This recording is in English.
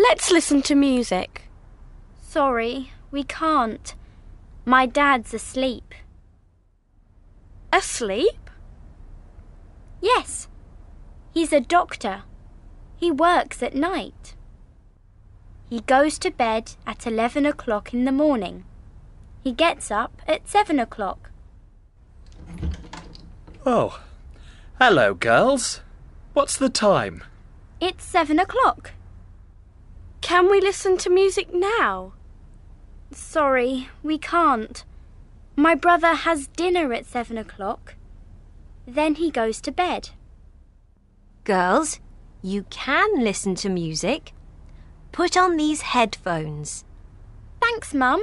Let's listen to music. Sorry, we can't. My dad's asleep. Asleep? Yes. He's a doctor. He works at night. He goes to bed at 11 o'clock in the morning. He gets up at 7 o'clock. Oh. Hello, girls. What's the time? It's 7 o'clock. Can we listen to music now? Sorry, we can't. My brother has dinner at 7 o'clock. Then he goes to bed. Girls, you can listen to music. Put on these headphones. Thanks, Mum.